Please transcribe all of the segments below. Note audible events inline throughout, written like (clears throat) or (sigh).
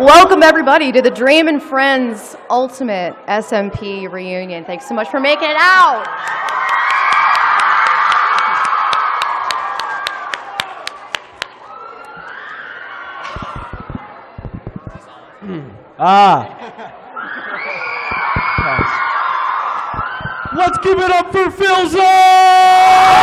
Welcome, everybody, to the Dream and Friends Ultimate SMP reunion. Thanks so much for making it out. Ah. Let's give it up for Philza!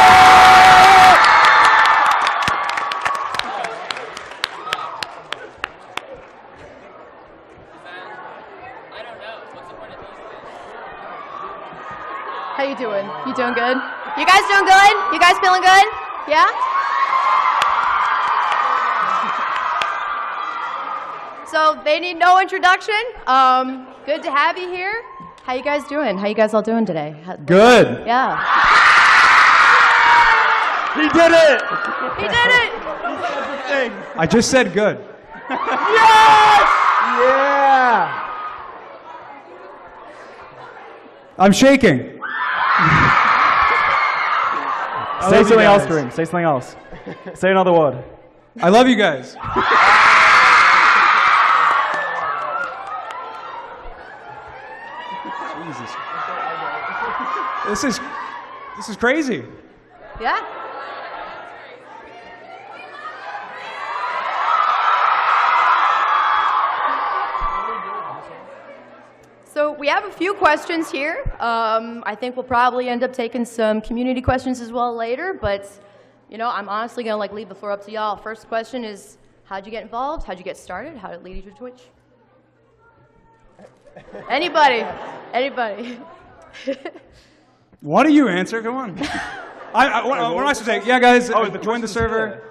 How you doing? Good? You guys doing good? You guys feeling good? Yeah? So they need no introduction. Um, good to have you here. How you guys doing? How you guys all doing today? How- Good. Yeah. He did it! He did it! I just said good. yes! Yeah! I'm shaking. Say something else, guys. Dream. Say something else. Say another word. (laughs) I love you guys. (laughs) Jesus. This is this is crazy. Yeah? Few questions here. Um, I think we'll probably end up taking some community questions as well later, but you know, I'm honestly gonna like leave the floor up to y'all. First question is, how'd you get involved? How'd you get started? How did it lead you to Twitch? Anybody? Anybody? Why don't you answer? Come on. I, I, what, what am I supposed to say? Yeah, guys, Oh, uh, the join the server.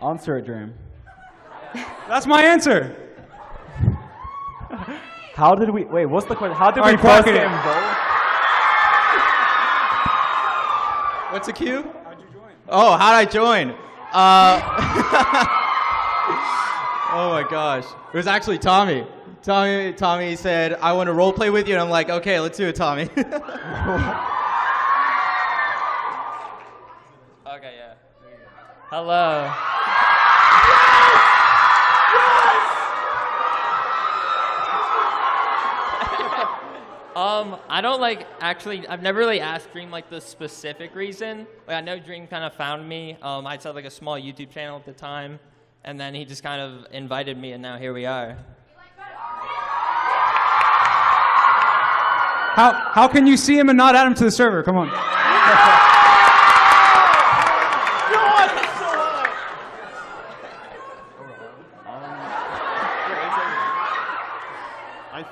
Answer it, Dream. That's my answer. How did we? Wait, what's the question? How did All we right, first pocket get it. involved? What's the cue? How'd you join? Oh, how'd I join? Uh, (laughs) oh my gosh. It was actually Tommy. Tommy Tommy said, I want to role play with you, and I'm like, okay, let's do it, Tommy. (laughs) okay, yeah. Hello. Um, I don't like actually. I've never really asked Dream like the specific reason. Like I know Dream kind of found me. Um, I had like a small YouTube channel at the time, and then he just kind of invited me, and now here we are. How how can you see him and not add him to the server? Come on. (laughs)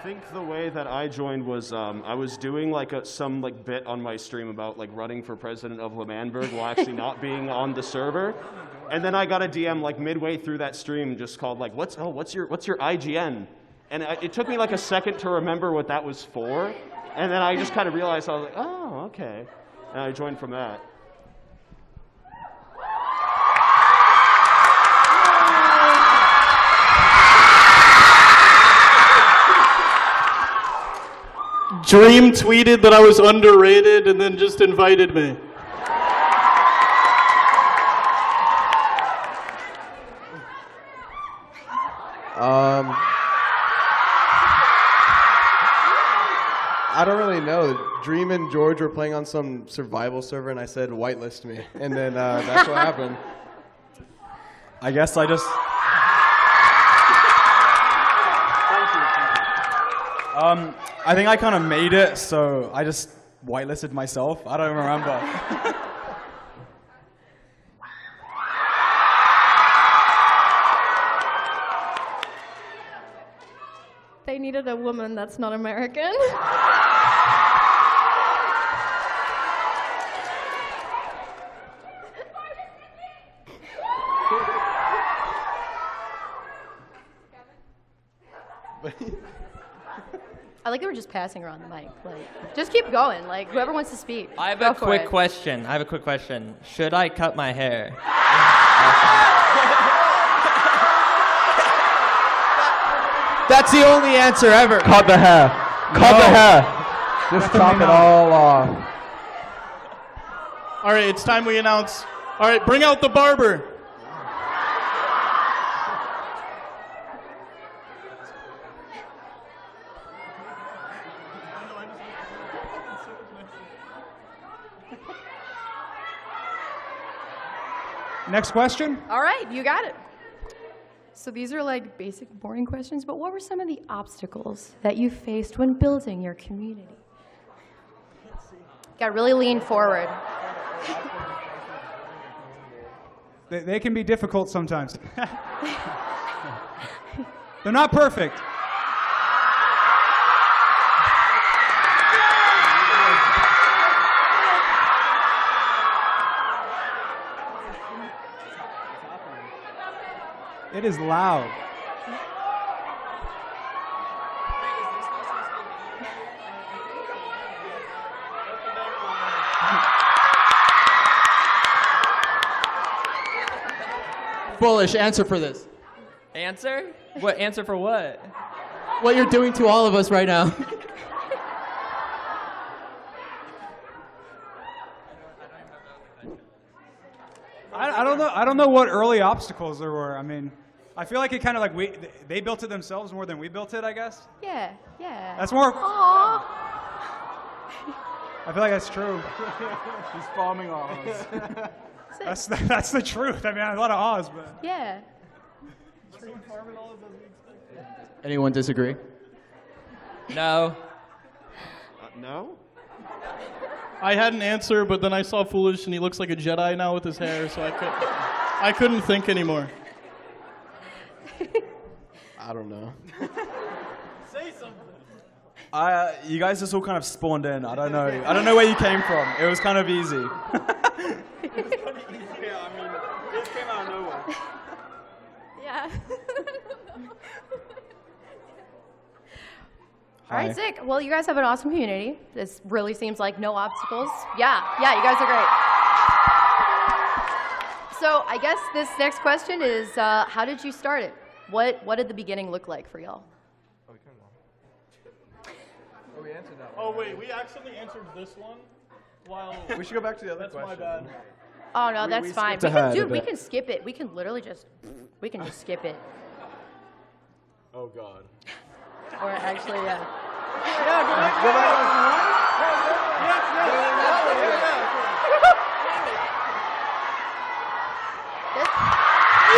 think the way that I joined was um, I was doing like a, some like bit on my stream about like running for president of L'Manberg while actually not being on the server, and then I got a DM like midway through that stream just called like what's oh what's your what's your IGN, and I, it took me like a second to remember what that was for, and then I just kind of realized I was like oh okay, and I joined from that. Dream tweeted that I was underrated and then just invited me. Um, I don't really know. Dream and George were playing on some survival server, and I said whitelist me, and then uh, that's what happened. I guess I just. Um, I think I kind of made it, so I just whitelisted myself. I don't remember. (laughs) They needed a woman that's not American. (laughs) I like that we're just passing around the mic. Like, just keep going. Like, whoever wants to speak. I have go a for quick it. question. I have a quick question. Should I cut my hair? (laughs) That's the only answer ever. Cut the hair. Cut the hair. Just chop it all off. All right, it's time we announce. All right, bring out the barber. Next question. All right, you got it. So these are like basic, boring questions, but what were some of the obstacles that you faced when building your community? Got really lean forward. They, they can be difficult sometimes. (laughs) They're not perfect. It is loud. Foolish answer for this. Answer? What answer for what? What you're doing to all of us right now. I, I don't know. I don't know what early obstacles there were. I mean, I feel like it kind of like we they built it themselves more than we built it. I guess. Yeah, yeah. That's more. Aww. I feel like that's true. He's farming Oz. That's the, that's the truth. I mean, a lot of Oz, but Yeah. Anyone disagree? No. Uh, no? I had an answer, but then I saw Foolish, and he looks like a Jedi now with his hair, so I could, I couldn't think anymore. I don't know. (laughs) Say something. I, uh, you guys just all kind of spawned in. I don't know. I don't know where you came from. It was kind of easy. (laughs) It was kind of easy. Yeah. I mean, it came out of nowhere. Yeah. All right, Hi. sick. Well, you guys have an awesome community. This really seems like no obstacles. Yeah, yeah, you guys are great. So I guess this next question is, uh, how did you start it? What What did the beginning look like for y'all? Oh, oh we answered that. Oh wait, we accidentally answered this one. While (laughs) We should go back to the other that's my question. bad. Oh no, We- that's we fine. We can, ahead dude, we can skip it. We can literally just, we can just skip it. (laughs) Oh God. Or actually, yeah.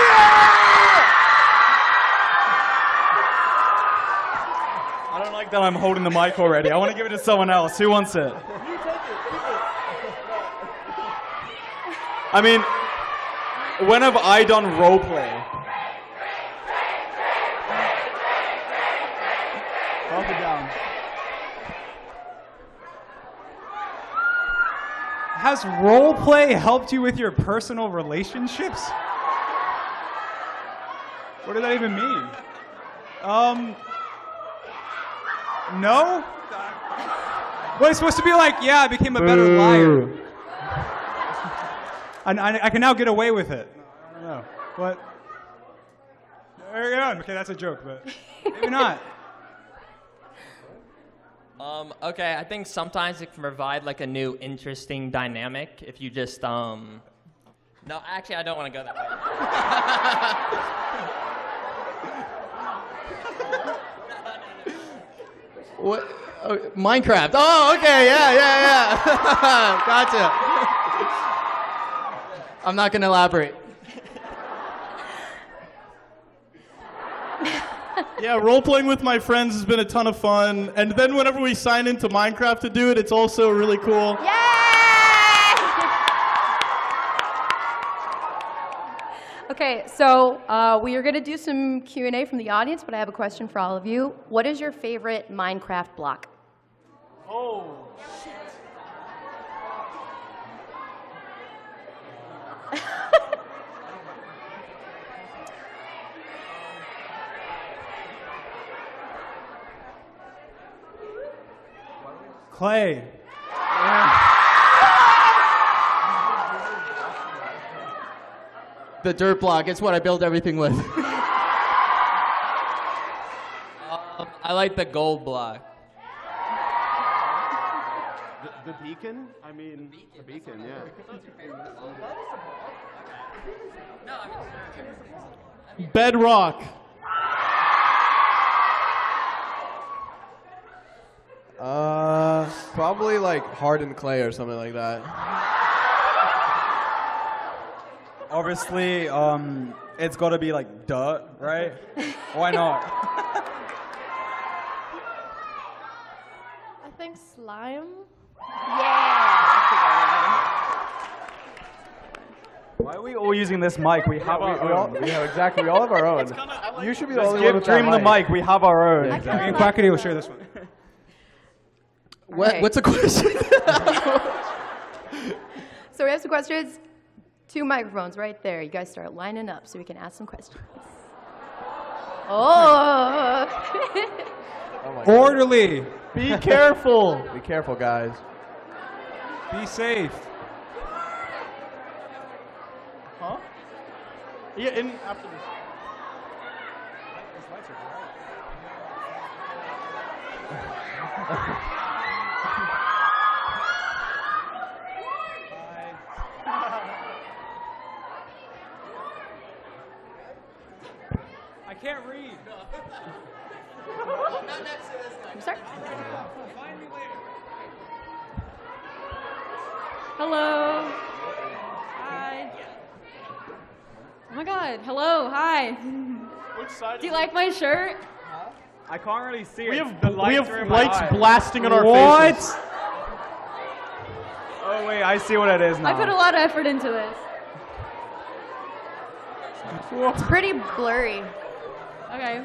I don't like that I'm holding the mic already. I want to give it to someone else. Who wants it? I mean, when have I done roleplay? Calm it down. has role play helped you with your personal relationships? What does that even mean? Um, no. What it's supposed to be like? Yeah, I became a better liar. And I, I can now get away with it. I don't know. What? There you go. Okay, that's a joke, but maybe not. Um, okay, I think sometimes it can provide like a new interesting dynamic if you just um. No, actually, I don't want to go that way. (laughs) What? Oh, Minecraft. Oh, okay. Yeah, yeah, yeah. (laughs) gotcha. I'm not gonna elaborate. Yeah, role playing with my friends has been a ton of fun, and then whenever we sign into Minecraft to do it, it's also really cool. Okay, so uh, we are going to do some Q&A from the audience, but I have a question for all of you. What is your favorite Minecraft block? Oh. Shit. Clay. (laughs) The dirt block. It's what I build everything with. (laughs) Um, I like the gold block. The, the beacon? I mean, the beacon, yeah. Bedrock. Uh, probably like hardened clay or something like that. Obviously, um, it's got to be like dirt, right? Why not? I think slime. Yeah. Why are we all using this mic? We have our we all, own. yeah, exactly. We all have our own. You should be the Just only one give with that Dream the mic. We have our own. Me and Quackity will share this one. What, right. What's the question? (laughs) So we have some questions. Two microphones right there. You guys start lining up so we can ask some questions. Oh. Oh. (laughs) Orderly. Be careful. (laughs) Be careful, guys. Be safe. huh? Yeah, in after this. (laughs) can't read. (laughs) I'm sorry. Hello. Hi. Oh my god. Hello. Hi. Which side? Do you like my shirt? I can't really see We it. have The we lights are have in lights blasting in our What? faces. Oh wait, I see what it is now. I put a lot of effort into this. It's pretty blurry. Okay.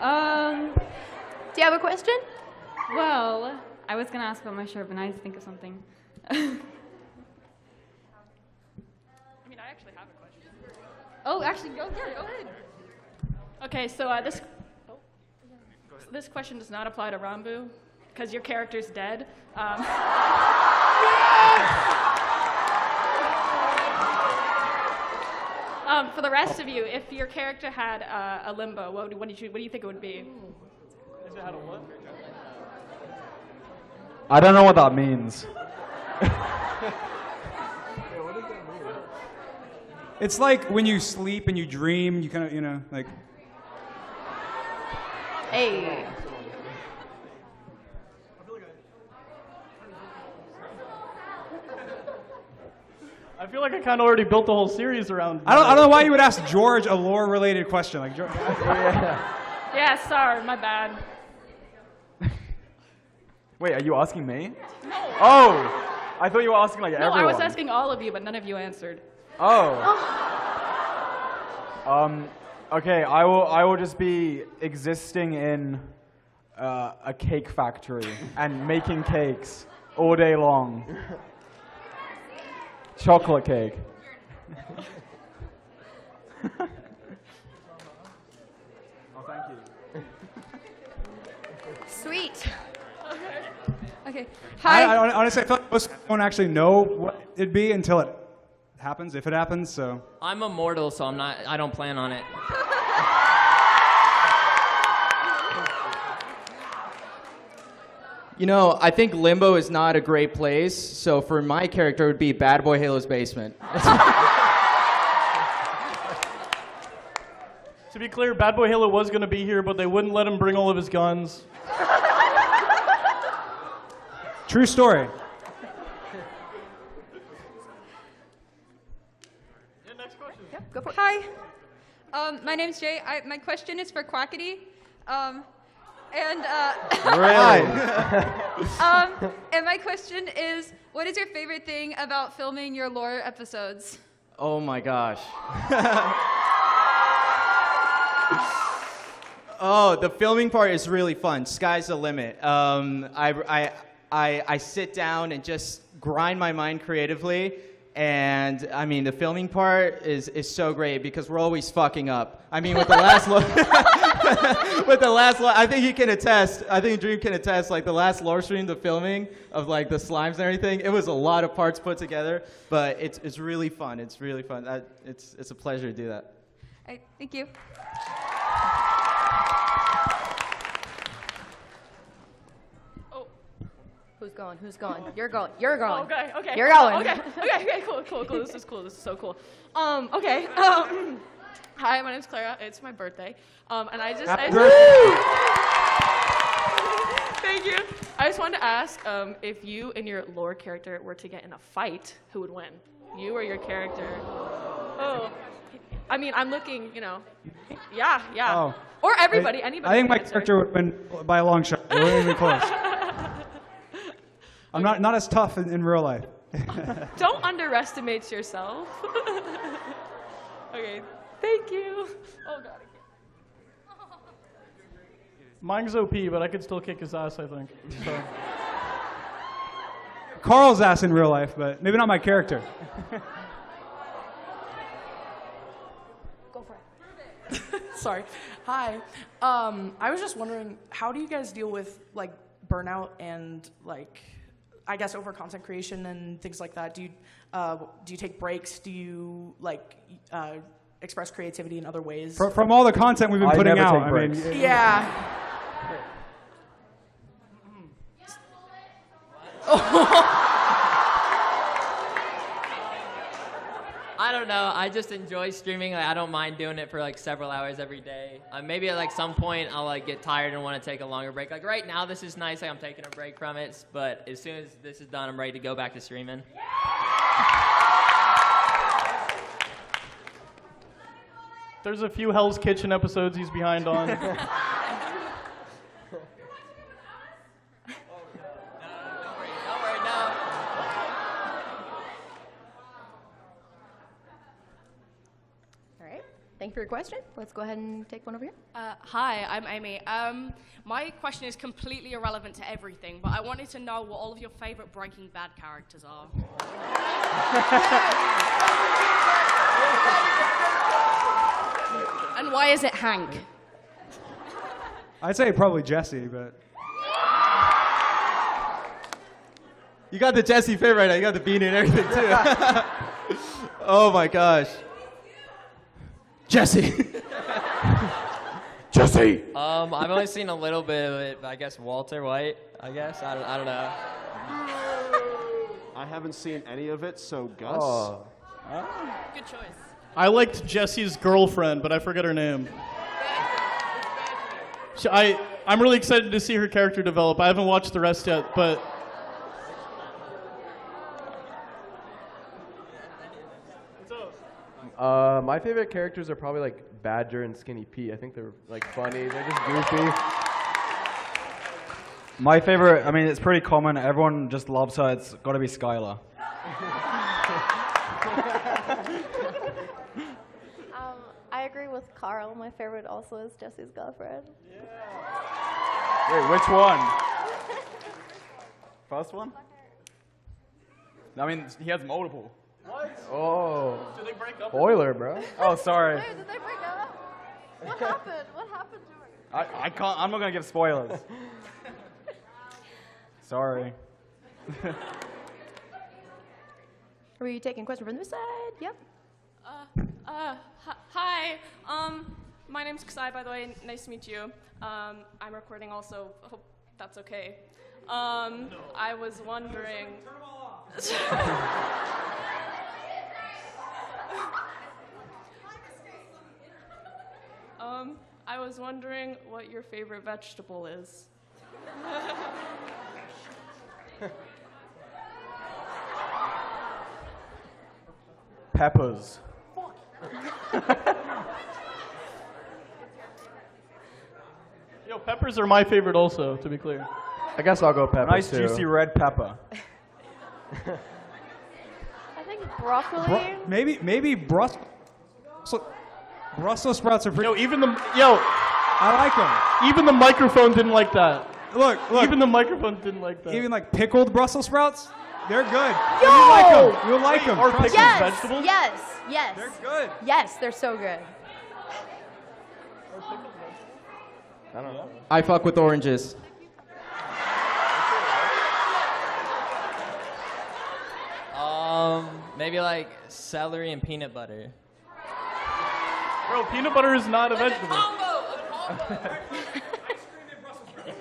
Um. Do you have a question? Well, I was gonna ask about my shirt, but now I have to think of something. I mean, I actually have a question. oh, actually, go, yeah, go ahead. Okay, so uh, this this question does not apply to Ranboo because your character's dead. Um, (laughs) um, for the rest of you, if your character had uh, a limbo, what, would- what, did you, what do you think it would be? If it had a what? I don't know what that means. (laughs) It's like when you sleep and you dream, you kind of, you know, like. Hey. Feel like I kind of already built the whole series around. I don't, I don't know why you would ask George a lore-related question. Like, George, (laughs) Yeah, sorry, my bad. (laughs) Wait, are you asking me? No. Oh, I thought you were asking like No, everyone. I was asking all of you, but none of you answered. Oh. (sighs) Um. Okay, I will. I will just be existing in uh, a cake factory and making cakes all day long. (laughs) Chocolate cake. oh, thank you. Sweet. (laughs) Okay. I, Hi. I honestly I feel like most people don't actually know what it'd be until it happens, if it happens. So I'm immortal, so I'm not. I don't plan on it. (laughs) You know, I think limbo is not a great place. So for my character, it would be BadBoyHalo's basement. (laughs) To be clear, Bad Boy Halo was going to be here, but they wouldn't let him bring all of his guns. true story. Go for it. Hi. Um, my name's Jay. I, my question is for Quackity. Um, and uh, (laughs) (laughs) (laughs) um, and my question is, what is your favorite thing about filming your lore episodes? Oh my gosh. oh, the filming part is really fun. Sky's the limit. Um, I, I, I, I sit down and just grind my mind creatively. And I mean, the filming part is, is so great because we're always fucking up. I mean, with the last lo- (laughs) with the last, I think he can attest. I think Dream can attest. Like the last lore stream, the filming of like the slimes and everything. It was a lot of parts put together, but it's it's really fun. It's really fun. I, it's it's a pleasure to do that. All right, thank you. Who's going? Who's going? You're going. You're going. Okay, okay. You're going. Okay, okay, okay, cool, cool, cool. This is cool. This is so cool. Um, okay. (laughs) Um, hi, my name's Clara. It's my birthday. Um, and I just. I (laughs) Thank you. I just wanted to ask um, if you and your lore character were to get in a fight, who would win? You or your character? Oh. I mean, I'm looking, you know. Yeah, yeah. Oh. Or everybody, I, anybody. I think my answer. character would win by a long shot. It wouldn't even close. (laughs) I'm not, not as tough in, in real life. (laughs) Don't underestimate yourself. okay, thank you. Oh god. Mine's OP, but I could still kick his ass, I think. So. (laughs) Karl's ass in real life, but maybe not my character. (laughs) Go for it. (laughs) Sorry. Hi. Um, I was just wondering, how do you guys deal with like burnout and like, I guess over content creation and things like that? Do you uh, do you take breaks? Do you like uh, express creativity in other ways? From, from all the content we've been I putting never out, take I mean, breaks. yeah. I don't know. I just enjoy streaming. Like, I don't mind doing it for like several hours every day. Uh, maybe at like some point I'll like get tired and want to take a longer break. Like right now, this is nice. Like I'm taking a break from it. But as soon as this is done, I'm ready to go back to streaming. There's a few Hell's Kitchen episodes he's behind on. Don't worry, no. All right. Thank you for your question. Let's go ahead and take one over here. Uh, hi, I'm Amy. Um, my question is completely irrelevant to everything, but I wanted to know what all of your favorite Breaking Bad characters are. (laughs) and why is it Hank? I'd say probably Jesse, but You got the Jesse fit right now. You got the beanie and everything too. (laughs) oh my gosh. Jesse. Jesse. Um, I've only seen a little bit of it. But I guess Walter White. I guess I don't. I don't know. I haven't seen any of it, so Gus. Oh. Good choice. I liked Jesse's girlfriend, but I forget her name. She, I, I'm really excited to see her character develop. I haven't watched the rest yet, but Uh, my favorite characters are probably like Badger and Skinny Pete. I think they're like funny. They're just goofy. My favorite, I mean, it's pretty common. Everyone just loves her. It's got to be Skyler. Um, I agree with Karl. My favorite also is Jesse's girlfriend. Wait, which one? First one? I mean, he has multiple. What? Oh. Did they break up? Spoiler, bro. Oh, sorry. Wait, did they break up? What happened? What happened, Jordan? I, I can't. I'm not gonna give spoilers. sorry. Are we taking a question from this side? Yep. Uh, uh, hi- hi. Um, my name's Ksai, by the way. Nice to meet you. Um, I'm recording also. Hope that's okay. Um, I was wondering. (laughs) um, I was wondering what your favorite vegetable is. (laughs) Peppers. (laughs) Yo, peppers are my favorite also, to be clear. I guess I'll go pepper Nice too. juicy red pepper. I think broccoli. Bru- maybe maybe Brussels Brussels sprouts are pretty. Yo, even the yo, I like them. even the microphone didn't like that. Look, look. Even the microphone didn't like that. Even like pickled Brussels sprouts, they're good. You like them. You like them. are pickles. Yes. vegetables? Yes. Yes. They're good. Yes, they're so good. I don't know. I fuck with oranges. Um, maybe like celery and peanut butter. Bro, peanut butter is not a vegetable. Uh,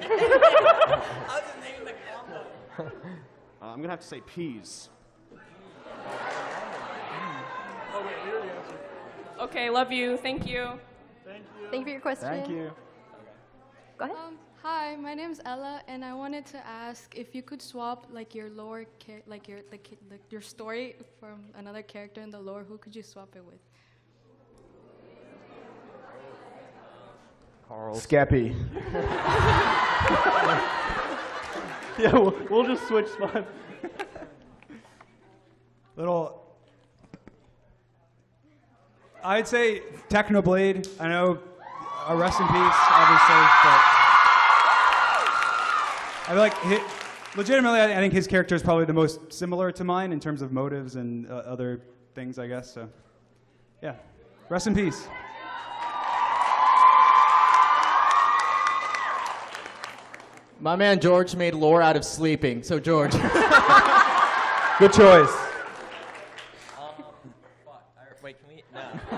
(laughs) (laughs) I'm gonna have to say peas. Okay, love you. Thank you. Thank you Thank you for your question. Thank you. Go ahead. Um, Hi, my name's Ella, and I wanted to ask if you could swap like your lore, cha- like your the, ki- the, your story from another character in the lore. Who could you swap it with? Karl. Skeppy. (laughs) (laughs) yeah, we'll, we'll just switch spots. (laughs) Little. I'd say Technoblade. I know, a rest in peace, obviously, but I feel like hi legitimately, I I think his character is probably the most similar to mine in terms of motives and uh, other things, I guess. So, yeah, rest in peace. My man George made lore out of sleeping. So George. (laughs) Good choice. Wait, can we? No. Uh, (laughs)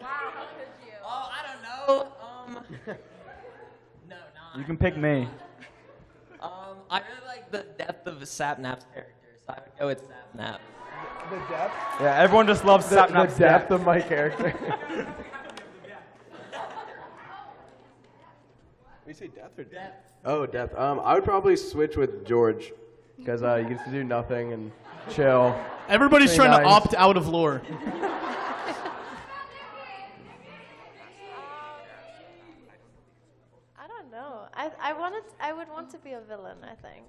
Wow, how could you? Oh, I don't know. Um, no, not. You can pick me. um, I really like the depth of Sapnap's character, so I would go with Sapnap. The depth? Yeah, everyone just loves the, Sapnap's the depth depth. of my character. (laughs) say depth or depth? Oh, death. Um, I would probably switch with George because uh, you get to do nothing and chill. Everybody's Play trying to nice. opt out of lore. (laughs) I don't know. I I wanted I would want to be a villain. I think.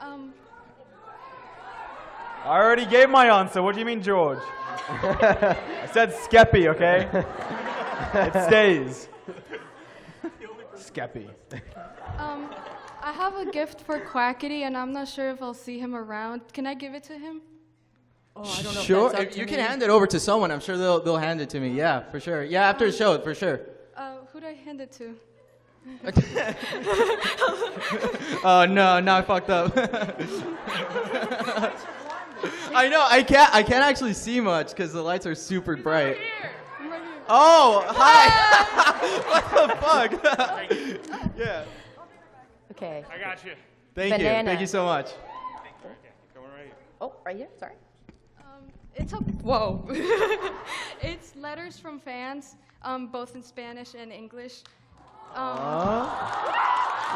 Um, I already gave my answer. What do you mean, George? I said Skeppy, okay? it stays. Skeppy. um, I have a gift for Quackity, and I'm not sure if I'll see him around. Can I give it to him? Oh, I don't know. Sure, If if to you can hand it over to someone. I'm sure they'll they'll hand it to me. Yeah, for sure. Yeah, after the show, for sure. Uh, who do I hand it to? Oh (laughs) no, no, I fucked up. (laughs) (laughs) I know. I can't. I can't actually see much because the lights are super bright. Oh, hi. (laughs) what the fuck? (laughs) yeah. Okay. I got you. Thank you. Thank you so much. Oh, right here. Sorry. Um, it's a whoa. it's letters from fans, um, both in Spanish and English. Um,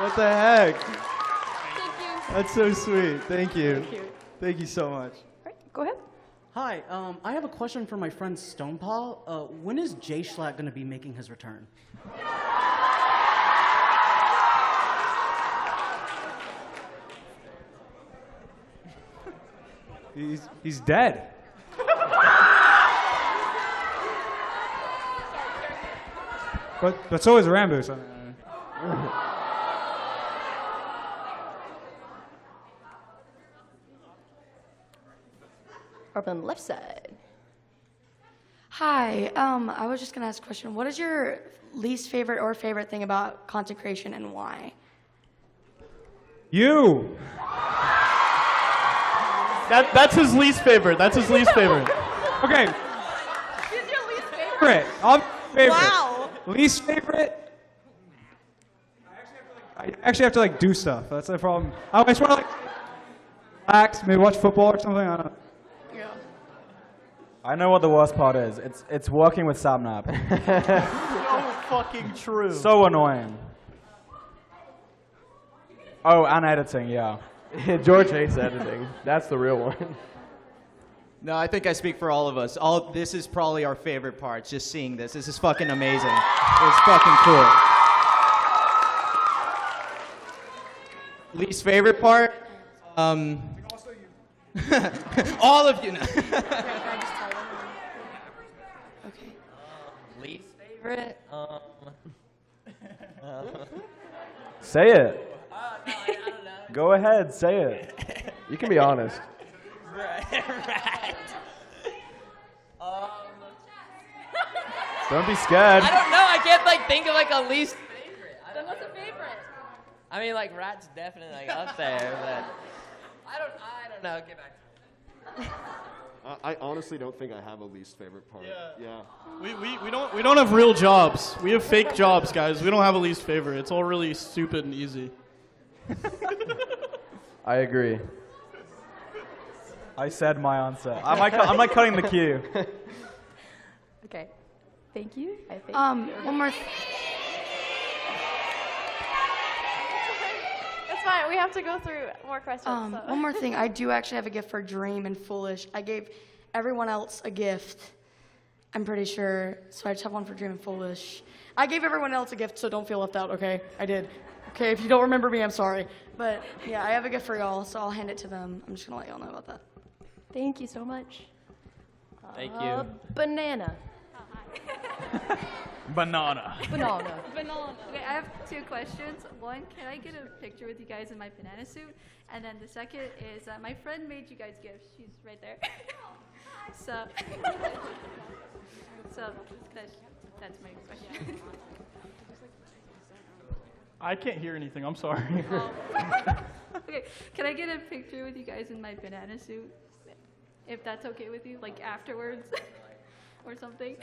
What the heck? Thank you. That's so sweet. Thank you. Thank you. Thank you so much. Go ahead. Hi, um, I have a question for my friend Stonepaw. Uh, when is JSchlatt going to be making his return? He's he's dead. (laughs) but but so is Ranboo. So. Up on the left side. Hi, um, I was just gonna ask a question. What is your least favorite or favorite thing about content creation and why? You. That, that's his least favorite. That's his least favorite. Okay. He's your least Favorite. I'll favorite. Wow. Least favorite. I actually have to like do stuff. That's the problem. I just want to like relax, maybe watch football or something. I don't know. I know what the worst part is. It's it's working with Sapnap. (laughs) so fucking true. so annoying. Oh, and editing, yeah. (laughs) George hates editing. That's the real one. No, I think I speak for all of us. All this is probably our favorite part. Just seeing this. This is fucking amazing. It's fucking cool. Least favorite part? Um, (laughs) all of you. know. Least favorite? Um. (laughs) Say it. Go ahead, say it. You can be honest. right. Um, Don't be scared. I don't know. I can't like think of like a least favorite. I Then what's a favorite? I mean, like rat's definitely like up there, but I don't. I don't know. Get back to me. I, I honestly don't think I have a least favorite part. Yeah. yeah. We, we, we, don't, we don't have real jobs. We have fake jobs, guys. We don't have a least favorite. It's all really stupid and easy. (laughs) I agree. I said my answer. I'm like, I'm like cutting the queue. (laughs) Okay. Thank you. I think. Um, one more. Th- (laughs) We have to go through more questions. Um, so. one more thing. I (laughs) do actually have a gift for Dream and Foolish. I gave everyone else a gift. I'm pretty sure. So I just have one for Dream and Foolish. I gave everyone else a gift, so don't feel left out, okay? I did. Okay, if you don't remember me, I'm sorry. But yeah, I have a gift for y'all, so I'll hand it to them. I'm just gonna let y'all know about that. Thank you so much. Thank Uh, banana. (laughs) Banana. Banana. Banana. Okay, I have two questions. One, can I get a picture with you guys in my banana suit? And then the second is, uh, my friend made you guys gifts. She's right there. (laughs) so, (laughs) so that's, that's my question. I can't hear anything. I'm sorry. okay, can I get a picture with you guys in my banana suit? If that's okay with you, like afterwards or something.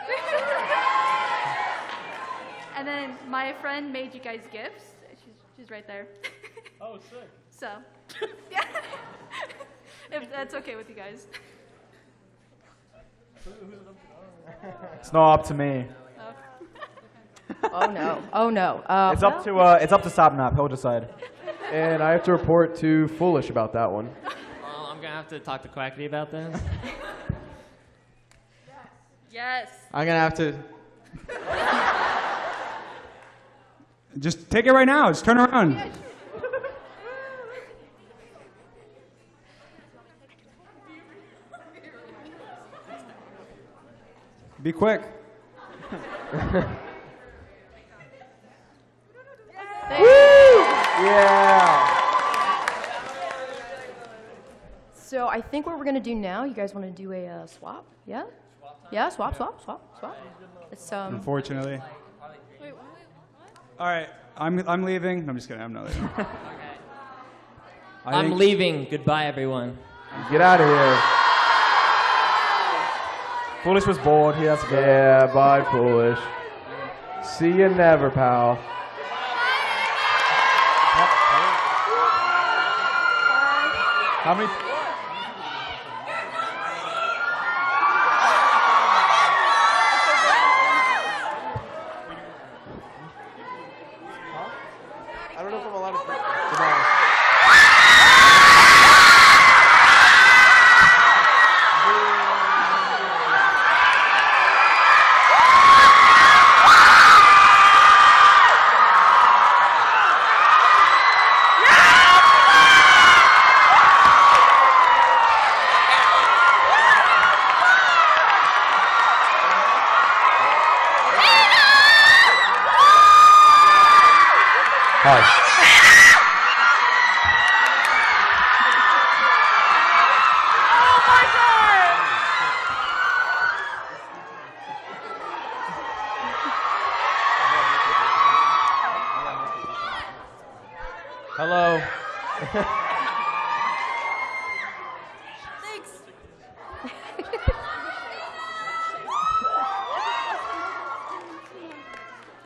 (laughs) and then my friend made you guys gifts. She's, she's right there. (laughs) Oh, sick. So, yeah. (laughs) if that's okay with you guys. It's not up to me. Oh no. Oh no. Uh, it's up to uh, it's up to Sapnap. He'll decide. And I have to report to Foolish about that one. Well, I'm gonna have to talk to Quackity about this. Yes. I'm gonna have to. (laughs) Just take it right now. Just turn around. (laughs) Be quick. (laughs) Yeah. So I think what we're gonna do now. You guys want to do a uh, swap? Yeah. Yeah. Swap. Swap. Swap. Swap. It's um. Unfortunately. All right. I'm, I'm leaving. No, I'm just kidding. I'm not leaving. (laughs) I I'm leaving. Goodbye, everyone. Get out of here. Foolish was bored. He has to go. Yeah, bye, Foolish. See you never, pal. How many? Hello. (laughs) Thanks.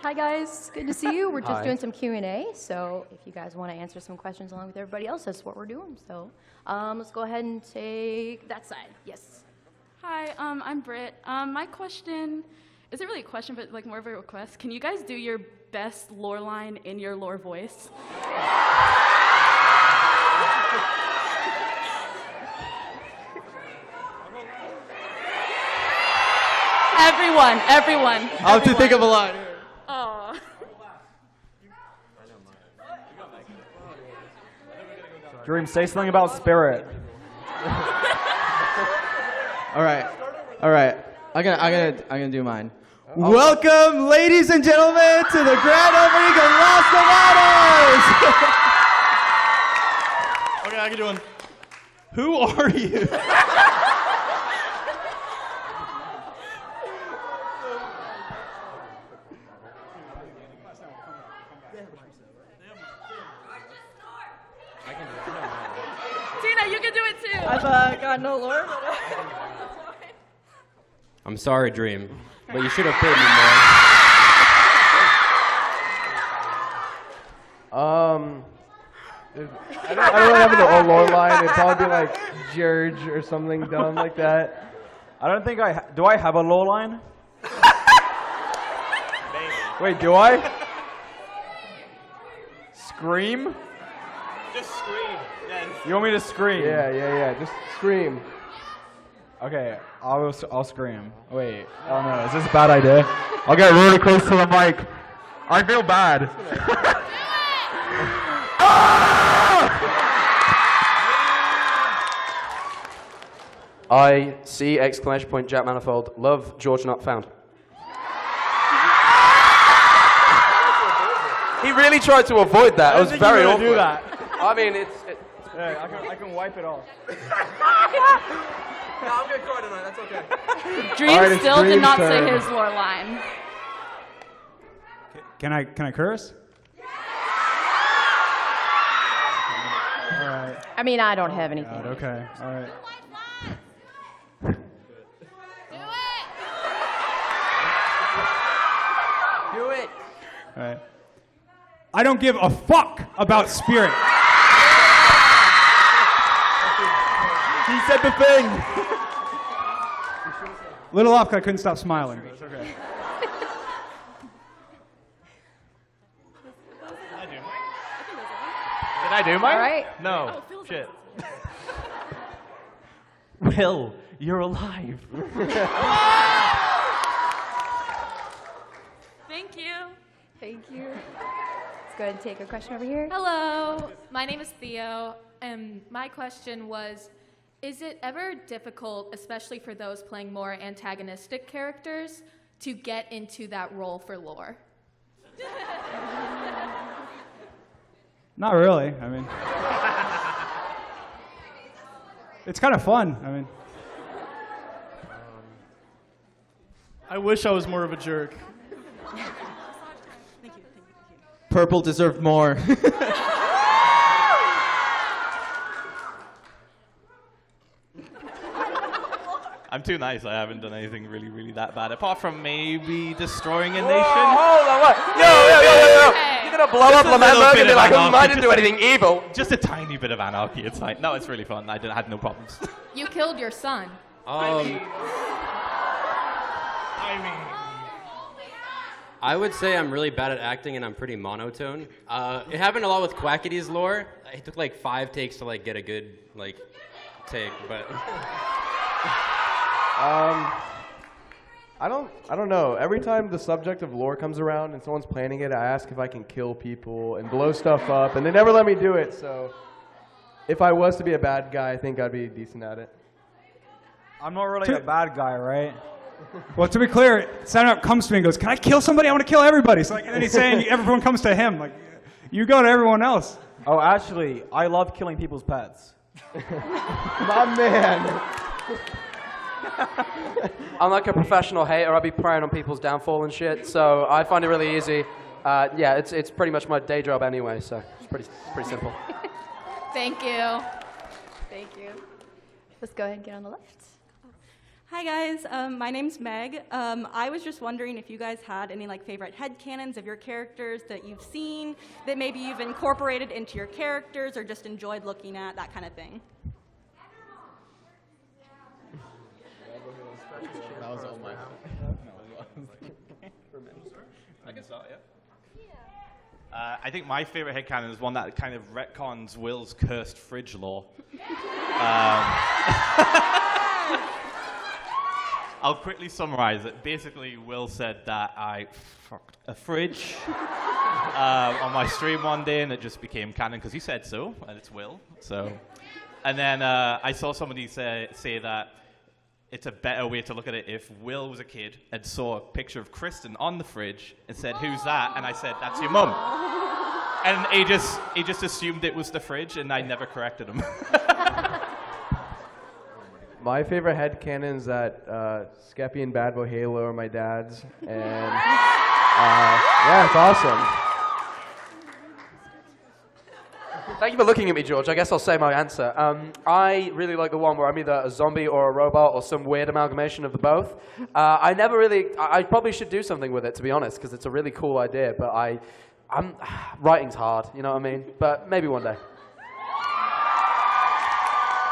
Hi guys, good to see you. We're just Hi. doing some Q and A, so if you guys want to answer some questions along with everybody else, that's what we're doing. So um, let's go ahead and take that side. Yes. Hi, um, I'm Britt. Um, my question is it really a question, but like more of a request. Can you guys do your best lore line in your lore voice? everyone, everyone. I'll have to think of a line. Oh. Dream, say something about spirit. (laughs) All right, all right. I'm gonna, I'm gonna, I'm gonna do mine. Welcome, ladies and gentlemen, to the grand opening of Las Nevadas. (laughs) Okay, I can do one. Who are you? Tina, you can do it too. I've uh, got no lore. (laughs) I'm sorry, Dream, but you should have paid me more. Um, I don't, I don't really have an lore line. It'd probably be like George or something dumb like that. I don't think I ha- do. I have a low line. Wait, do I? Scream? Just scream. Then. You want me to scream? Yeah, yeah, yeah. Just scream. Okay, I'll I'll scream. Wait, oh no, is this a bad idea? I'll get really close to the mic. I feel bad. (laughs) Ah! I see exclamation point Jack Manifold. Love GeorgeNotFound. He really tried to avoid that. I It was very awkward. do that. I mean, it's. It, Yeah, I can I can wipe it off. (laughs) no, I'm gonna tonight. That's okay. (laughs) Dream All right, it's still did not turn. say his lore line. Can I can I curse? All right. I mean, I don't have anything. Oh, God, okay. All right. Do it. All right. I don't give a fuck about spirit. (laughs) He said the thing. Little off because I couldn't stop smiling. But it's okay. (laughs) Did I do mine? All right. No. Oh, Shit. (laughs) Will, you're alive. (laughs) Thank you. Thank you. Let's go ahead and take a question over here. Hello, my name is Theo, and my question was Is it ever difficult, especially for those playing more antagonistic characters, to get into that role for lore? (laughs) Not really. I mean, it's kind of fun. I mean, I wish I was more of a jerk. Purple deserved more. (laughs) I'm too nice. I haven't done anything really, really that bad, apart from maybe destroying a Whoa, nation. hold on, what? Yo, yo, yo, yo, yo. You're gonna blow up Just a little L'Manberg and be like, oh, anarchy, I didn't do just- anything evil. Just a tiny bit of anarchy. It's fine. No, it's really fun. I, didn't, I had no problems. (laughs) You killed your son. Um, I mean. I would say I'm really bad at acting and I'm pretty monotone. Uh, it happened a lot with Quackity's lore. It took like five takes to like get a good like take, but (laughs) Um, I don't, I don't know. Every time the subject of lore comes around and someone's planning it, I ask if I can kill people and blow stuff up, and they never let me do it. So, if I was to be a bad guy, I think I'd be decent at it. I'm not really a bad guy, right? well, to be clear, Saturn comes to me and goes, "Can I kill somebody? I want to kill everybody." So like, and then he's saying (laughs) everyone comes to him. Like, you go to everyone else. Oh, actually, I love killing people's pets. (laughs) My man. (laughs) I'm like a professional hater. I'll be preying on people's downfall and shit. So I find it really easy. Uh, yeah, it's it's pretty much my day job anyway. So it's pretty pretty simple. (laughs) Thank you. Thank you. Let's go ahead and get on the left. Hi guys, um, my name's Meg. Um, I was just wondering if you guys had any like favorite head headcanons of your characters that you've seen that maybe you've incorporated into your characters or just enjoyed looking at, that kind of thing. Was all my. (laughs) (laughs) (laughs) I can start, yeah. Uh, I think my favorite headcanon is one that kind of retcons Will's cursed fridge law. Um, I'll quickly summarize it. Basically, Will said that I fucked a fridge uh, on my stream one day, and it just became canon because he said so, and it's Will. So, and then uh, I saw somebody say say that it's a better way to look at it if Will was a kid and saw a picture of Kristen on the fridge and said, "Who's that?" and I said, "That's your mum." (laughs) And he just he just assumed it was the fridge, and I never corrected him. (laughs) My favorite headcanon is that uh, Skeppy and BadBoyHalo are my dads, and uh, yeah, it's awesome. thank you for looking at me, George. I guess I'll say my answer. Um, I really like the one where I'm either a zombie or a robot or some weird amalgamation of the both. Uh, I never really, I, I probably should do something with it, to be honest, because it's a really cool idea, but I, I'm, (sighs) writing's hard, you know what I mean? But maybe one day.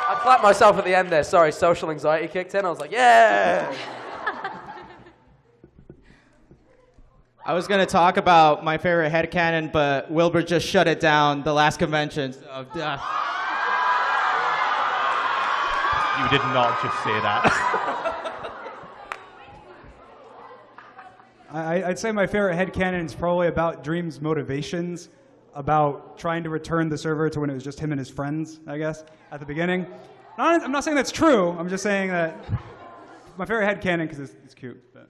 I clapped myself at the end there. Sorry, social anxiety kicked in. I was like, yeah! I was gonna talk about my favorite headcanon, but Wilbur just shut it down the last convention. So, uh, You did not just say that. (laughs) I, I'd say my favorite headcanon is probably about Dream's motivations, about trying to return the server to when it was just him and his friends, I guess, at the beginning. Not, I'm not saying that's true. I'm just saying that my favorite headcanon because it's, it's cute. But.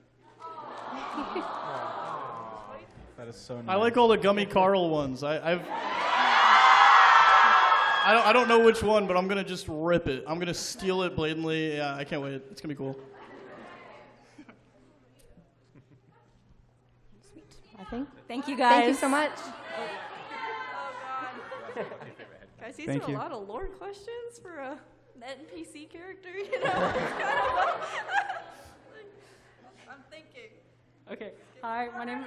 That is so nice. I like all the gummy Karl ones. I, I've. I don't, I don't know which one, but I'm gonna just rip it. I'm gonna steal it blatantly. Yeah, I can't wait. It's gonna be cool. Sweet. I think. Thank you guys. Thank you so much. Guys, these Thank are you. a lot of lore questions for a NPC character, (laughs) you know? (laughs) I'm thinking. Okay. Hi, my name.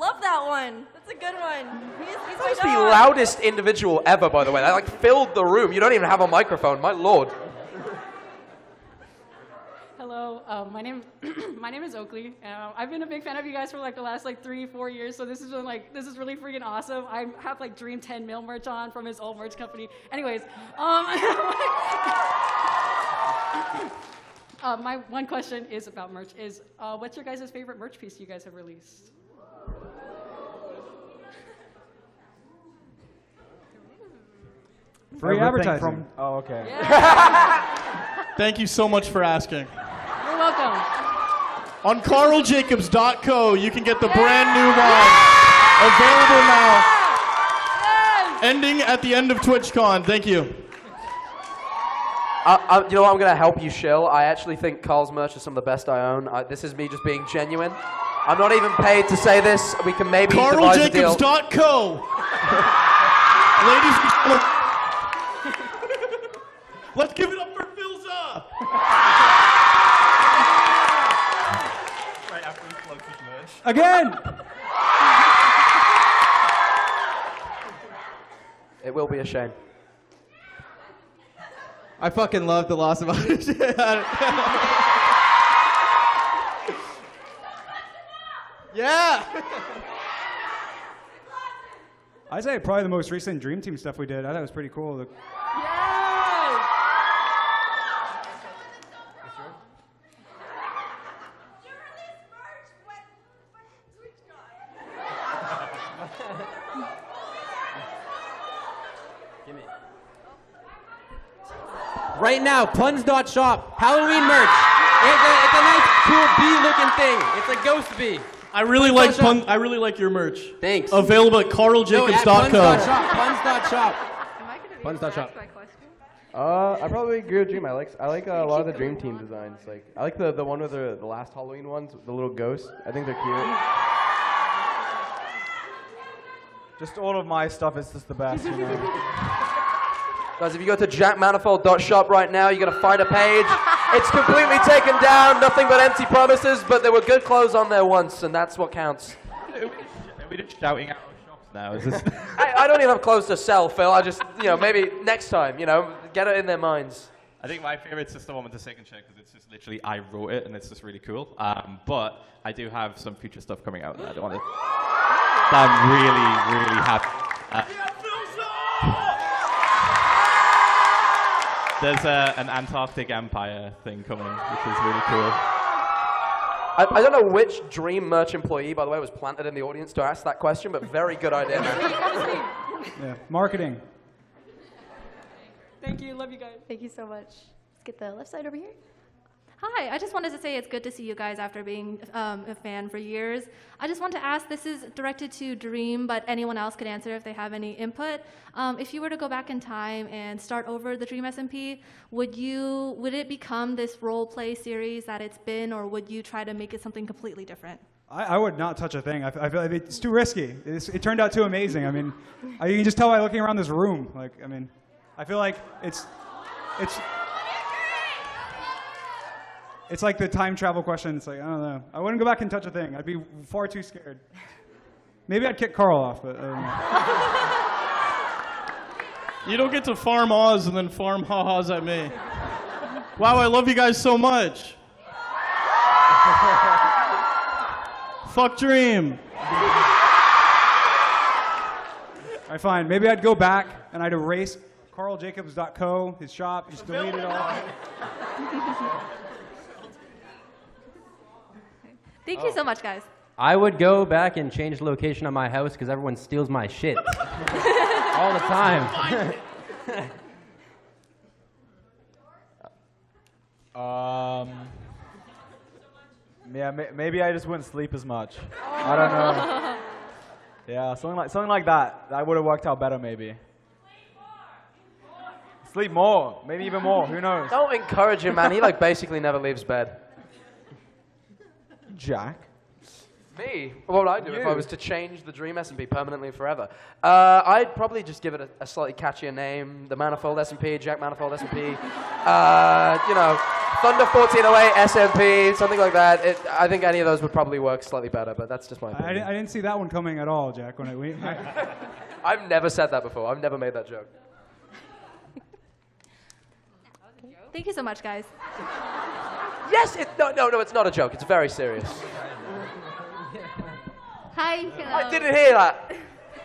Love that one. That's a good one. He's, he's That my was the loudest individual ever, by the way. That like filled the room. You don't even have a microphone. My lord. Hello. Uh, my name. (clears throat) my name is Oakley. Uh, I've been a big fan of you guys for like the last like three, four years. So this has been like this is really freaking awesome. I have like Dream 10 mil merch on from his old merch company. Anyways, um. (laughs) (laughs) Uh, my one question is about merch. Is uh, what's your guys' favorite merch piece you guys have released? Free Everything advertising. From, oh, okay. (laughs) Thank you so much for asking. You're welcome. On karljacobs.co, you can get the brand new line available now. Ending at the end of TwitchCon. Thank you. I, I, you know what? I'm going to help you, Shill. I actually think Karl's merch is some of the best I own. I, this is me just being genuine. I'm not even paid to say this. We can maybe devise a deal. karljacobs.co. (laughs) Ladies and gentlemen, let's give it up for Philza. right after he plugs his merch. Again! It will be a shame. I fucking love the loss of honor. (laughs) yeah. I'd say probably the most recent Dream Team stuff we did. I thought it was pretty cool. The- Right now, punz.shop, Halloween merch. It's a, it's a nice, cool bee-looking thing. It's a ghost bee. I really like pun. I really like your merch. Thanks. Available at No, at karljacobs.co. punz.shop. Punz.shop. Punz.shop. Uh, I probably agree with Dream. I like I like uh, a lot of the Dream Team designs. Like I like the the one with the the last Halloween ones, the little ghosts. I think they're cute. Just all of my stuff is just the best, you know. (laughs) Guys, if you go to jackmanifold.shop right now, you're going to find a page. It's completely taken down, nothing but empty promises, but there were good clothes on there once, and that's what counts. We're we just shouting out our shops now? Is this? (laughs) I, I don't even have clothes to sell, Phil. I just, you know, maybe next time, you know, get it in their minds. I think my favorite's just the one with the second check because it's just literally I wrote it and it's just really cool. Um, but I do have some future stuff coming out that I don't want (laughs) to. I'm really, really happy. Uh, there's a, an Antarctic Empire thing coming, which is really cool. I, I don't know which Dream merch employee, by the way, was planted in the audience to ask that question, but very good idea. (laughs) yeah. Marketing. Thank you. Love you guys. Thank you so much. Let's get the left side over here. Hi, I just wanted to say it's good to see you guys after being um, a fan for years. I just want to ask this is directed to Dream, but anyone else could answer if they have any input. Um, if you were to go back in time and start over the Dream SMP, would you would it become this role play series that it's been, or would you try to make it something completely different? I, I would not touch a thing. I, I feel like it's too risky. It's, it turned out too amazing. I mean, I, you can just tell by looking around this room. Like, I mean, I feel like it's, it's, it's like the time travel question. It's like I don't know. I wouldn't go back and touch a thing. I'd be far too scared. Maybe I'd kick Karl off, but. I don't know. You don't get to farm Oz and then farm ha-has at me. Wow, I love you guys so much. Fuck Dream. All right, fine. Maybe I'd go back and I'd erase karljacobs.co, his shop, just delete it all. Thank you so much, guys. I would go back and change the location of my house because everyone steals my shit (laughs) all the time. Um, yeah, may- maybe I just wouldn't sleep as much. I don't know. (laughs) Yeah, something like something like that. That would have worked out better, maybe. Sleep more, maybe even more. Who knows? Don't encourage him, man. He like basically never leaves bed. Jack. Me? What would I do if I was to change the Dream SMP permanently forever? Uh, I'd probably just give it a, a slightly catchier name. The Manifold SMP, Jack Manifold SMP. uh, you know, Thunder 1408 SMP, something like that. It, I think any of those would probably work slightly better, but that's just my I, I didn't, I didn't see that one coming at all, Jack. When I, we, I, (laughs) I've never said that before. I've never made that joke. Thank you so much, guys. Yes, it, no, no, no, it's not a joke. It's very serious. Hi, hello. I didn't hear that.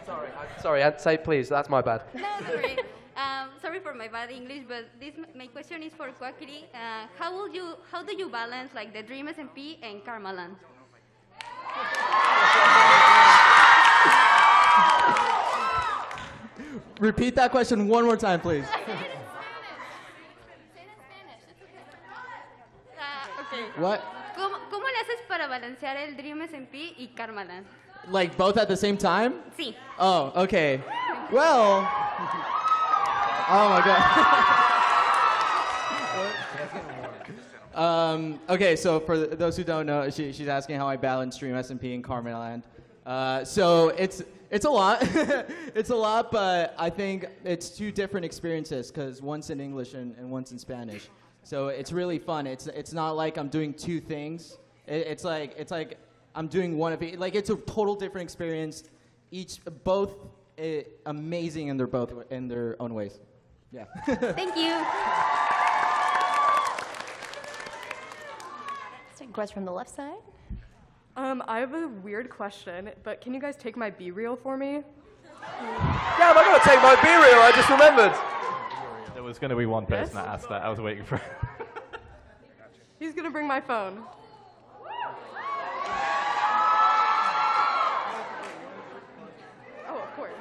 Sorry, I, sorry. I'd say please. That's my bad. No, sorry. Um, sorry for my bad English, but this my question is for Quackity. Uh, how will you, how do you balance like the Dream SMP and Karmaland? Repeat that question one more time, please. Ah, okay. What? ¿Cómo, ¿Cómo le haces para balancear el Dream SMP y Karmaland? Like both at the same time? Sí. Oh, okay. Well. Oh my god. (laughs) Um, okay, so for those who don't know, she, she's asking how I balance Dream SMP and Karmaland. Uh, so it's it's a lot. (laughs) it's a lot, but I think it's two different experiences because one's in English and, and one's in Spanish. So it's really fun. It's it's not like I'm doing two things. It, it's like it's like I'm doing one of it. Like it's a total different experience. Each both uh, amazing in their both in their own ways. Yeah. (laughs) Thank you. Let's take a question from the left side. Um, I have a weird question, but can you guys take my B reel for me? Yeah, am I gonna take my B reel? I just remembered. There was going to be one person that asked that. I was waiting for. (laughs) He's gonna bring my phone. Oh, of course.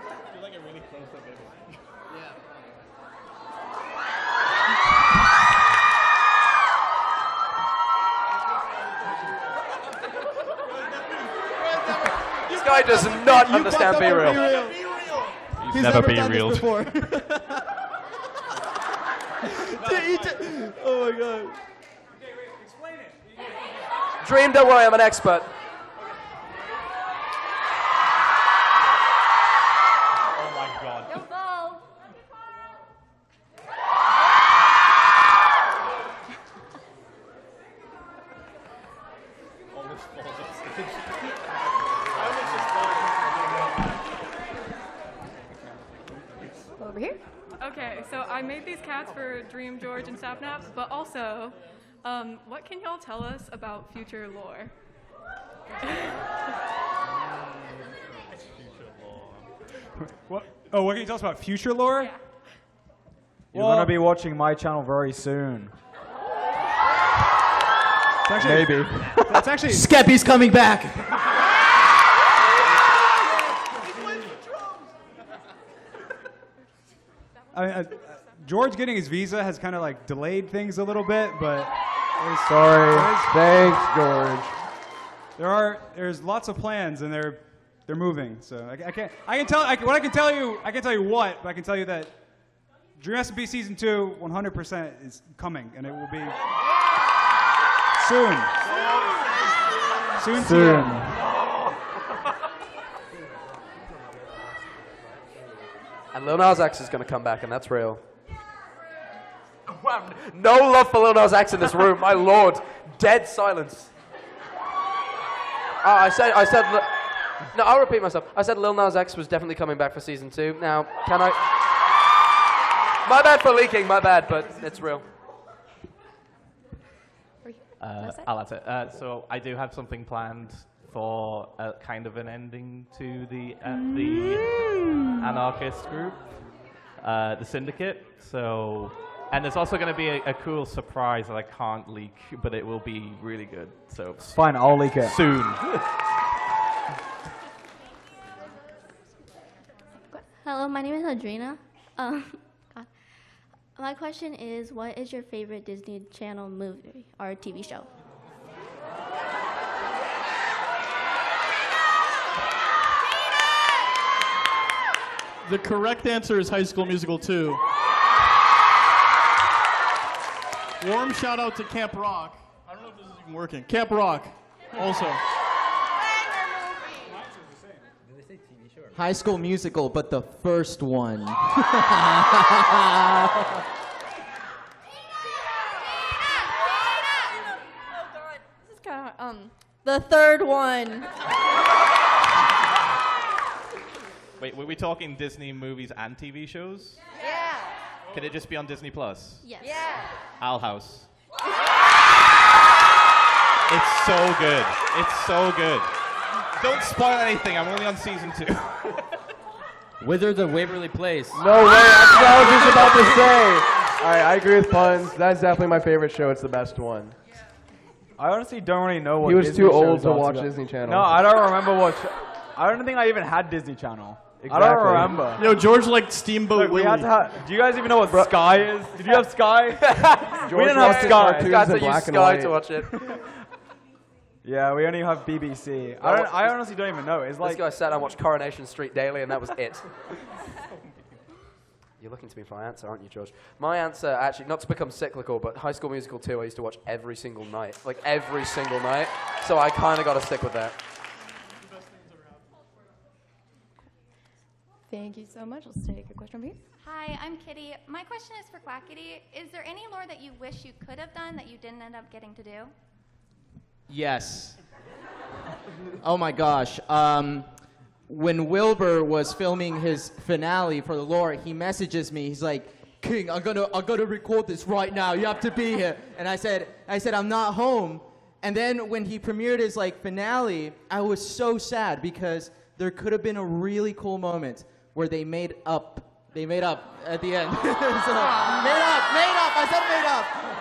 This guy does not understand B reel. He's never been real this (laughs) reeled. before. oh my god. Dream, don't worry, I'm an expert. Oh my god. Don't fall. Over here. Okay, so I made these cats for Dream, George, and Sapnap, but also, um, what can y'all tell us about future lore? (laughs) what? Oh, what can you tell us about future lore? You're Well- gonna be watching my channel very soon. It's actually, Maybe. That's actually. Skeppy's coming back. (laughs) I, I, George getting his visa has kind of like delayed things a little bit, but there's- Sorry. there's- Thanks, George. There are there's lots of plans and they're they're moving. So I, I can't I can tell I, can- what I can tell you I can tell you what, but I can tell you that Dream SMP season two 100% is coming and it will be soon. Soon. Soon. TM. And Lil Nas X is gonna come back, and that's real. Wow, no love for Lil Nas X in this room, my lord. Dead silence. Ah, I said, I said, no, I'll repeat myself. I said Lil Nas X was definitely coming back for season two. Now, can I? My bad for leaking. My bad, but it's real. Uh, I'll answer. Uh, so I do have something planned for a kind of an ending to the uh, the anarchist group, uh, the syndicate. So, and there's also going to be a, a cool surprise that I can't leak, but it will be really good. So Fine, I'll leak it. soon. (laughs) Hello, my name is Adrina. Um, God. My question is, what is your favorite Disney Channel movie or TV show? The correct answer is High School Musical 2. Warm shout out to Camp Rock. I don't know if this is even working. Camp Rock, also. High School Musical, but the first one. This is kind of um the third one. Wait, were we talking Disney movies and TV shows? Yeah. Could it just be on Disney Plus? Yes. Yeah. Owl House. It's so good. It's so good. Don't spoil anything. I'm only on season two. (laughs) Wizards of Waverly Place. No way, that's what I was just about to say. All right, I agree with Punz. That's definitely my favorite show. It's the best one. I honestly don't really know what. He was Disney too old to watch be- Disney Channel. No, I don't remember what. sh- I don't think I even had Disney Channel. I don't Exactly. remember. Yo, George liked Steamboat Look, we had Willie. to ha- do you guys even know what Sky is? Did you have Sky? (laughs) we didn't have watched Sky. cartoons Guys in that use black and Sky white. to watch it. (laughs) yeah, we only have BBC. I, I don't, I honestly don't even know. It's This like guy sat and watched Coronation Street daily, and that was it. (laughs) You're looking to me for my answer, aren't you, George? My answer, actually, not to become cyclical, but High School Musical 2, I used to watch every single night. Like, every single night. So I kind of got to stick with that. Thank you so much. Let's take a question from you. Hi, I'm Kitty. My question is for Quackity. Is there any lore that you wish you could have done that you didn't end up getting to do? Yes. Oh my gosh. Um, when Wilbur was filming his finale for the lore, he messages me. He's like, "King, I'm gonna, I'm gonna record this right now. You have to be here." And I said, "I said I'm not home." And then when he premiered his like finale, I was so sad because there could have been a really cool moment where they made up. They made up at the end. (laughs) so, made up, made up. I said made up.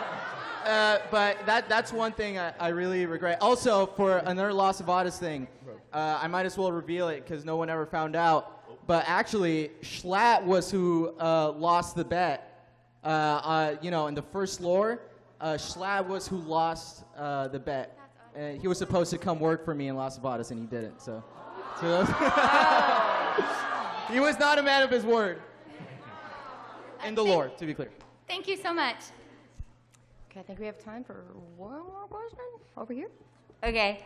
Uh, but that, that's one thing I, I really regret. Also, for another Las Nevadas thing, uh, I might as well reveal it because no one ever found out. But actually, Schlatt was who uh, lost the bet. Uh, uh, you know, in the first lore, uh, Schlatt was who lost uh, the bet. And he was supposed to come work for me in Las Nevadas, and he didn't. So, so (laughs) he was not a man of his word. In the Lord, to be clear. Thank you so much. Okay, I think we have time for one more question. Over here. Okay.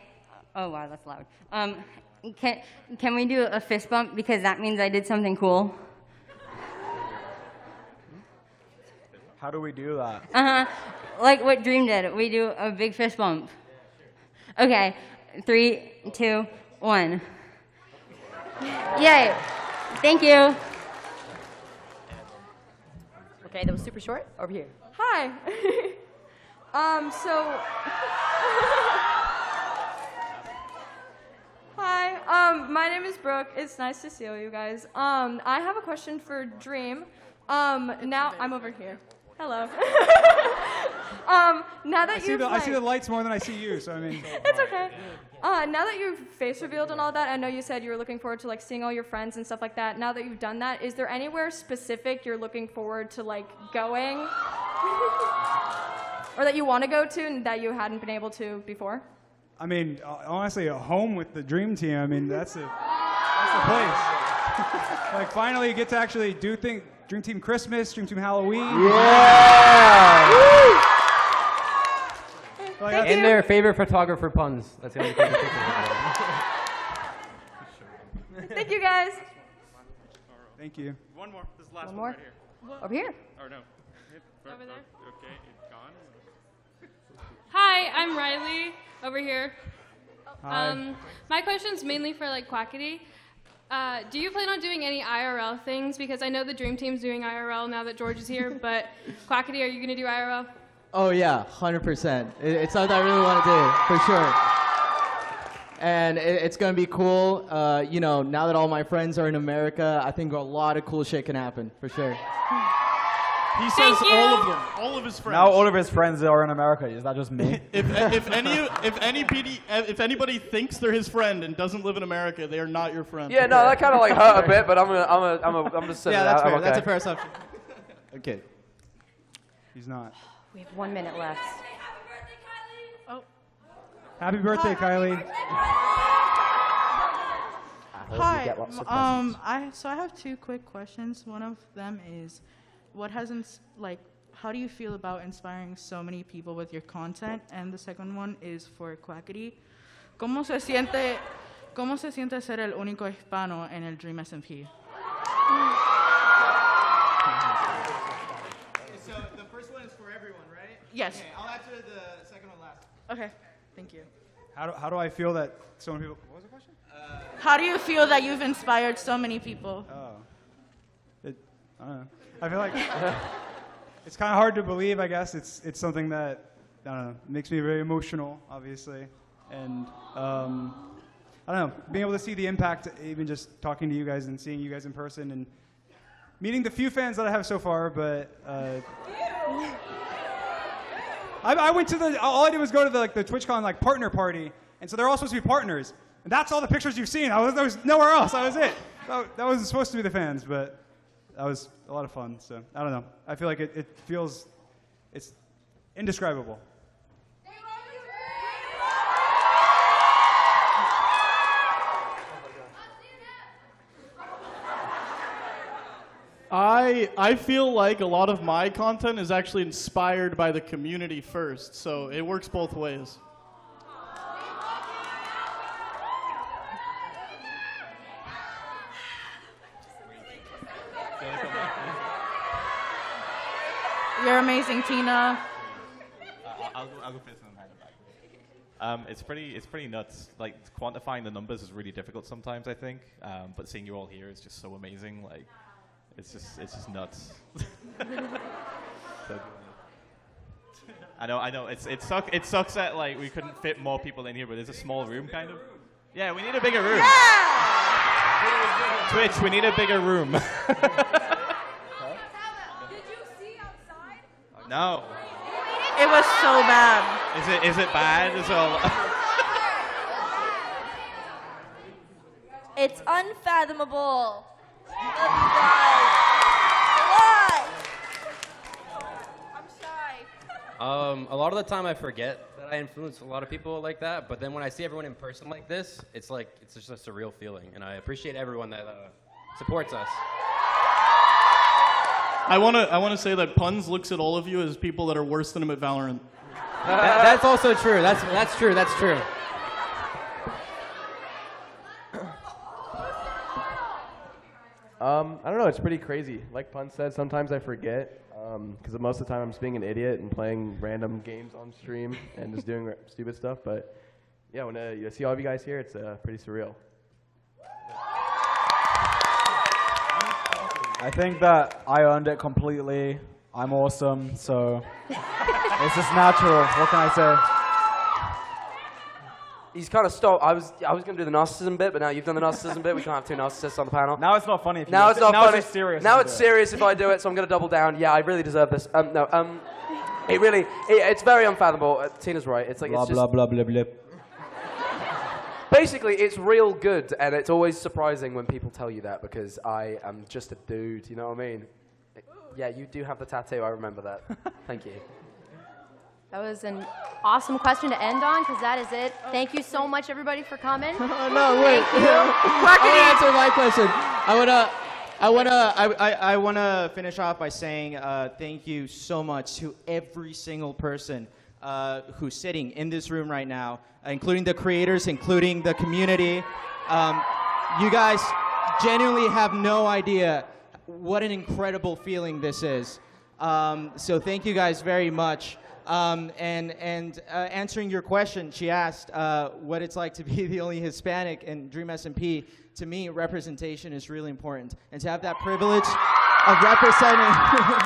Oh wow, that's loud. Um, can can we do a fist bump because that means I did something cool? How do we do that? Uh huh. Like what Dream did. We do a big fist bump. Okay. Three, two, one. Yay! Thank you. Okay, that was super short. Over here. Hi. (laughs) um, so. (laughs) Hi, um, my name is Brooke. It's nice to see you guys. Um, I have a question for Dream. Um, now I'm over here. Hello. (laughs) um, now that I see, you've the, I see the lights more than I see you, so I mean. (laughs) it's okay. Uh, now that you've face revealed and all that, I know you said you were looking forward to like seeing all your friends and stuff like that. Now that you've done that, is there anywhere specific you're looking forward to like going, (laughs) or that you want to go to and that you hadn't been able to before? I mean, uh, honestly, a home with the dream team. I mean, that's a that's a place. (laughs) like, finally, you get to actually do things. Dream Team Christmas, Dream Team Halloween. Yeah. Like, In that's- their favorite photographer Punz. That's the only thing I Thank you guys. Thank you. One more. This is the last One one, more? right here. Over here. Or no. Over there. Okay, it's gone. Hi, I'm Riley over here. Hi. Um, my question's mainly for like Quackity. Uh, do you plan on doing any IRL things? Because I know the Dream Team's doing IRL now that George is here, (laughs) but Quackity, are you going to do IRL? Oh yeah, hundred percent. It's something I really want to do for sure. And it, it's gonna be cool. Uh, you know, now that all my friends are in America, I think a lot of cool shit can happen for sure. He says all of them, all of his friends. Now all of his friends are in America. Is that just me? (laughs) if, if any if any if anybody thinks they're his friend and doesn't live in America, they are not your friend. Yeah, no, that kind of like hurt a bit, but I'm gonna, I'm gonna, I'm gonna, I'm just (laughs) saying Yeah, that's I'm fair. That's a fair assumption. Okay. He's not. We have one minute left. Oh. Happy birthday, Kylie. Hi. get lots of um, I so I have two quick questions. One of them is, what has ins- like how do you feel about inspiring so many people with your content? And the second one is for Quackity. ¿Cómo se siente cómo se siente ser el único hispano en el Dream SMP? So the first one is for everyone, right? Yes. Okay, I'll answer the second one last. Okay. Thank you. How do, how do I feel that so many people? What was the question? How do you feel that you've inspired so many people? Oh. It, I don't know. I feel like (laughs) it's kind of hard to believe. I guess it's it's something that I don't know makes me very emotional, obviously, and um, I don't know being able to see the impact, even just talking to you guys and seeing you guys in person and meeting the few fans that I have so far. But uh, I, I went to the all I did was go to the like the TwitchCon like partner party, and so they're all supposed to be partners. And that's all the pictures you've seen. I was, there was nowhere else. That was it. That, that wasn't supposed to be the fans, but that was a lot of fun. So I don't know. I feel like it, it feels, it's indescribable. I I feel like a lot of my content is actually inspired by the community first, so it works both ways. You're amazing, Tina. I'll, I'll, I'll go first and then hand it back. Um, it's pretty, it's pretty nuts. Like quantifying the numbers is really difficult sometimes. I think, um, but seeing you all here is just so amazing. Like, it's just, it's just nuts. So- (laughs) I know, I know. It's, it sucks. It sucks that like we couldn't fit more people in here, but there's a small room, kind of. Yeah, we need a bigger room. Twitch, we need a bigger room. (laughs) no. It was so bad. Is it, is it bad as well? (laughs) It's unfathomable. Um, a lot of the time I forget that I influence a lot of people like that, but then when I see everyone in person like this, it's like it's just a surreal feeling, and I appreciate everyone that uh, supports us. I want to I want to say that Punz looks at all of you as people that are worse than him at Valorant. That- that's also true. That's that's true. That's true. Um, I don't know. It's pretty crazy. Like Pun said, sometimes I forget because most of the time I'm just being an idiot and playing random games on stream and just doing (laughs) stupid stuff. But yeah, when uh, you see all of you guys here, it's uh, pretty surreal. I think that I earned it completely. I'm awesome, so (laughs) it's just natural. What can I say? He's kind of stopped. I was, I was going to do the narcissism bit, but now you've done the narcissism bit. We can't have two narcissists on the panel. Now it's not funny. If you Now it's it. not now funny. It's serious. Now it's you it. serious if I do it, so I'm going to double down. Yeah, I really deserve this. Um, no, um, it really, it, it's very unfathomable. Uh, Tina's right. It's like Blah it's just, blah blah blah blah. Basically, it's real good, and it's always surprising when people tell you that because I am just a dude. You know what I mean? Yeah, you do have the tattoo. I remember that. Thank you. That was an awesome question to end on because that is it. Thank you so much, everybody, for coming. (laughs) Oh, no, wait. Thank you. (laughs) I want to answer my question. I wanna, I wanna, I, I, I wanna finish off by saying uh, thank you so much to every single person uh, who's sitting in this room right now, including the creators, including the community. Um, you guys genuinely have no idea what an incredible feeling this is. Um, so thank you guys very much. Um, and and uh, answering your question, she asked uh, what it's like to be (laughs) the only Hispanic in Dream SMP. To me, representation is really important, and to have that privilege of representing.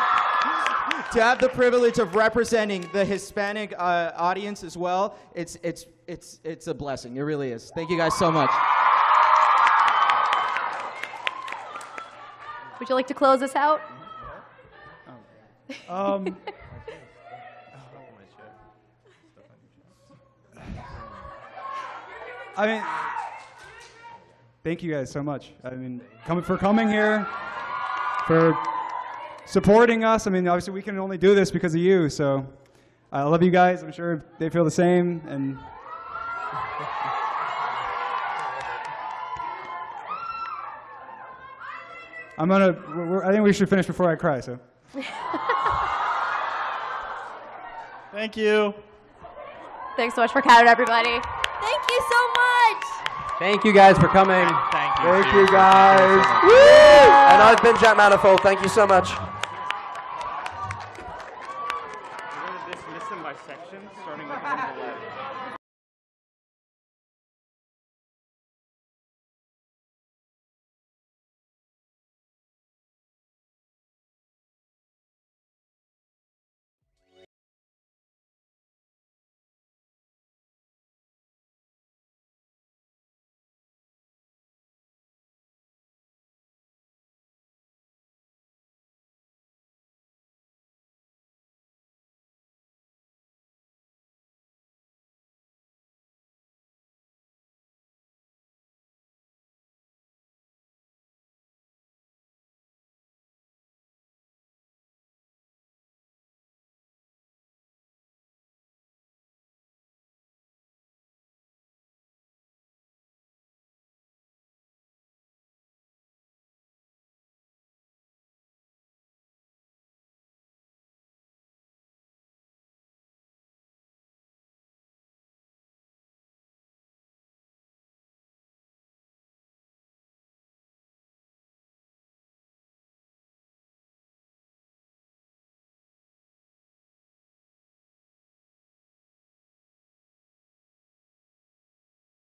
(laughs) to have the privilege of representing the Hispanic uh, audience as well, it's it's it's it's a blessing. It really is. Thank you guys so much. Would you like to close us out? Um, I mean, thank you guys so much. I mean, coming for coming here, for supporting us. I mean, obviously we can only do this because of you. So I love you guys. I'm sure they feel the same. And I'm gonna. we're- we're- I think we should finish before I cry. So. (laughs) Thank you. Thanks so much for coming, everybody. Thank you so much. Thank you guys for coming. Thank you. Thank you guys. And I've been Jack Manifold. Thank you so much.